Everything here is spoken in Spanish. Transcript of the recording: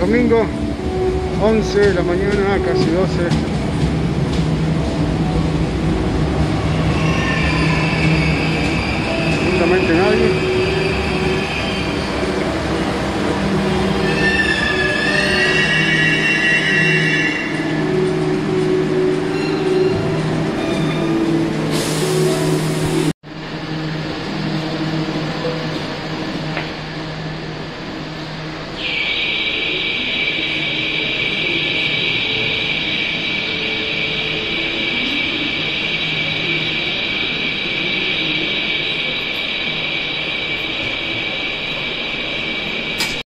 domingo, 11 de la mañana, casi 12. Absolutamente nadie.